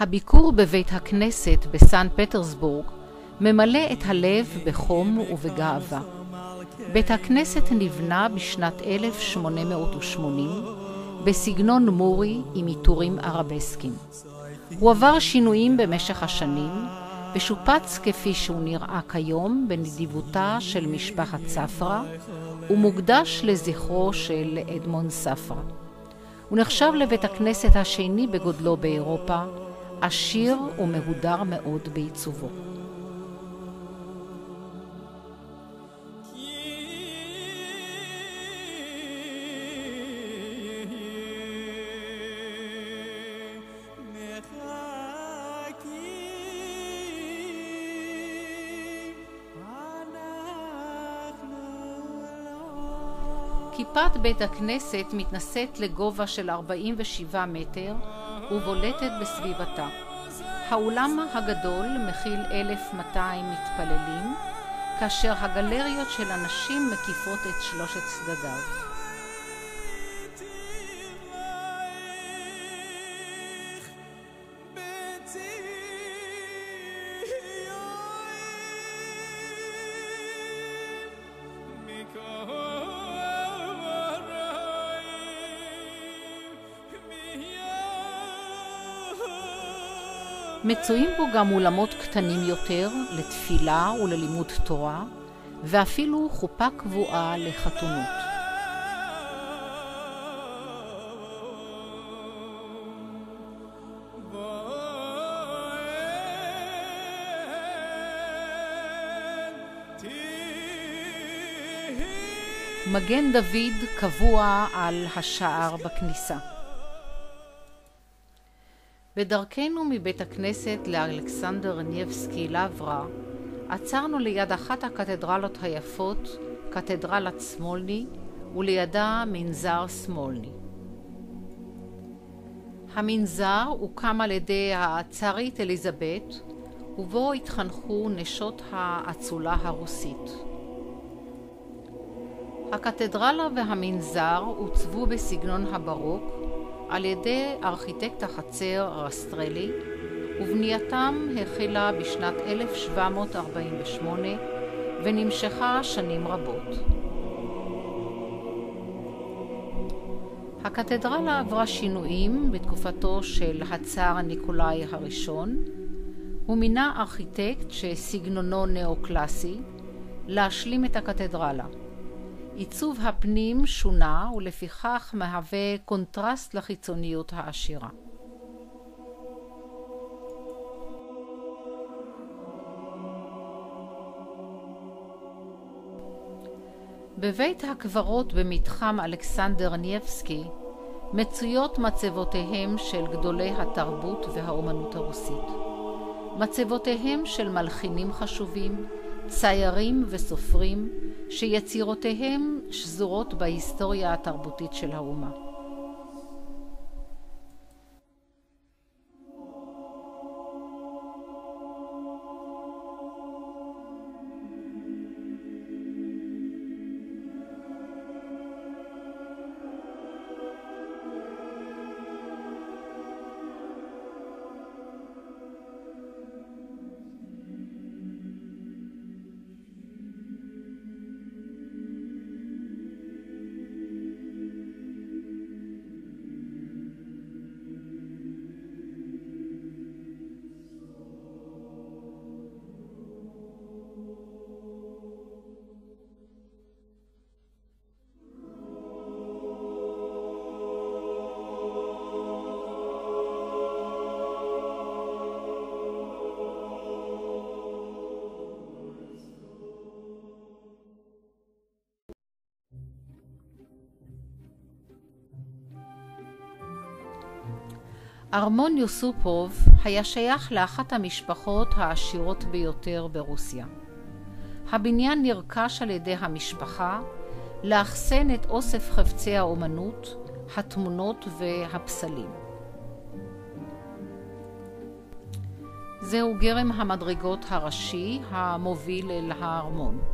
הביקור בבית הכנסת בסן פטרסבורג ממלא את הלב בחום ובגאווה. בית הכנסת נבנה בשנת 1880 בסגנון מורי עם עיטורים ערבסקיים. הוא עבר שינויים במשך השנים ושופץ כפי שהוא נראה כיום בנדיבותה של משפחת ספרא ומוקדש לזכרו של אדמונד ספרא. הוא נחשב לבית הכנסת השני בגודלו באירופה, עשיר ומהודר מאוד בעיצובו. כיפת בית הכנסת מתנשאת לגובה של 47 מטר ובולטת בסביבתה. האולם הגדול מכיל 1,200 מתפללים, כאשר הגלריות של אנשים מקיפות את שלושת צדדיו. מצויים בו גם אולמות קטנים יותר לתפילה וללימוד תורה, ואפילו חופה קבועה לחתונות. מגן דוד קבוע על השער בכניסה. בדרכנו מבית הכנסת לאלכסנדר ניבסקי לברה, עצרנו ליד אחת הקתדרלות היפות, קתדרלת סמולני, ולידה מנזר סמולני. המנזר הוקם על ידי הצארית אליזבת, ובו התחנכו נשות האצולה הרוסית. הקתדרלה והמנזר עוצבו בסגנון הברוק, על ידי ארכיטקט החצר רסטרלי, ובנייתם החלה בשנת 1748 ונמשכה שנים רבות. הקתדרלה עברה שינויים בתקופתו של הצאר ניקולאי הראשון. הוא מינה ארכיטקט שסגנונו נאו-קלאסי להשלים את הקתדרלה. עיצוב הפנים שונה ולפיכך מהווה קונטרסט לחיצוניות העשירה. בבית הקברות במתחם אלכסנדר ניבסקי מצויות מצבותיהם של גדולי התרבות והאומנות הרוסית. מצבותיהם של מלחינים חשובים, ציירים וסופרים, שיצירותיהם שזורות בהיסטוריה התרבותית של האומה. ארמון יוסופוב היה שייך לאחת המשפחות העשירות ביותר ברוסיה. הבניין נרכש על ידי המשפחה לאחסן את אוסף חפצי האומנות, התמונות והפסלים. זהו גרם המדרגות הראשי המוביל אל הארמון.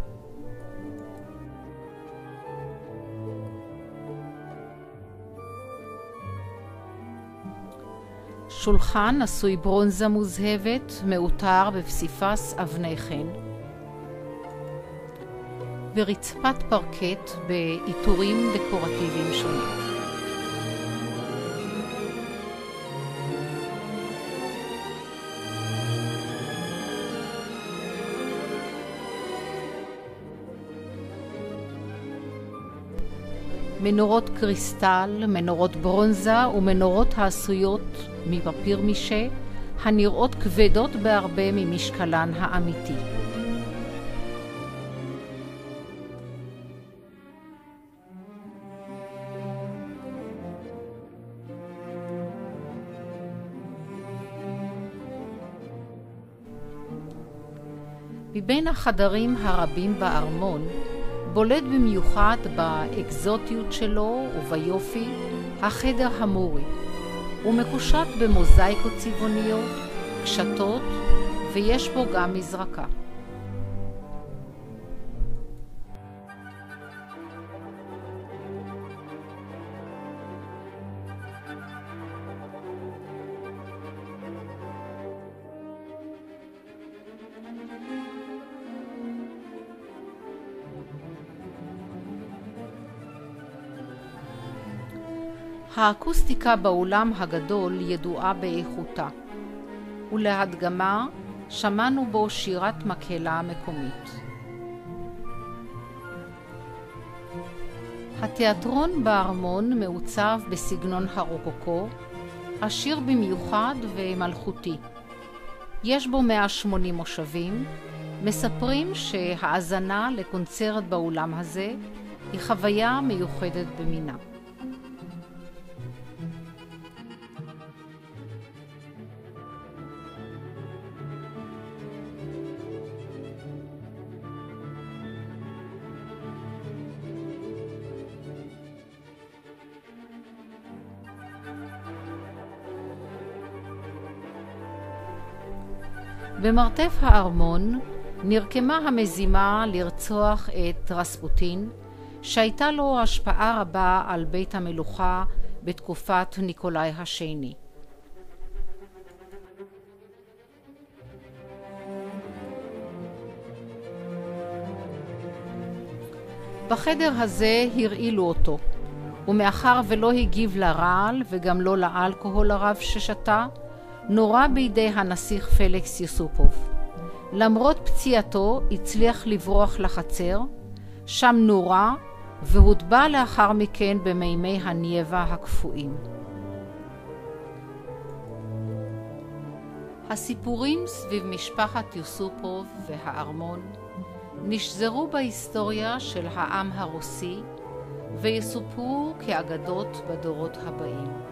שולחן עשוי ברונזה מוזהבת, מעוטר בפסיפס אבני חן. ורצפת פרקט בעיטורים דקורטיביים שונים. מנורות קריסטל, מנורות ברונזה ומנורות העשויות מפפיר מישה, הנראות כבדות בהרבה ממשקלן האמיתי. מבין החדרים הרבים בארמון בולט במיוחד באקזוטיות שלו וביופי החדר המורי. הוא מקושט במוזאיקות צבעוניות, קשתות, ויש בו גם מזרקה. האקוסטיקה באולם הגדול ידועה באיכותה, ולהדגמה שמענו בו שירת מקהלה מקומית. התיאטרון בארמון מעוצב בסגנון הרוקוקו, עשיר במיוחד ומלכותי. יש בו 180 מושבים, מספרים שהאזנה לקונצרט באולם הזה היא חוויה מיוחדת במינה. במרתף הארמון נרקמה המזימה לרצוח את רספוטין, שהייתה לו השפעה רבה על בית המלוכה בתקופת ניקולאי השני. בחדר הזה הרעילו אותו, ומאחר ולא הגיב לרעל וגם לא לאלכוהול הרב ששתה, נורה בידי הנסיך פליקס יוסופוב. למרות פציעתו הצליח לברוח לחצר, שם נורה והוטבע לאחר מכן במימי הניאבה הקפואים. הסיפורים סביב משפחת יוסופוב והארמון נשזרו בהיסטוריה של העם הרוסי ויסופרו כאגדות בדורות הבאים.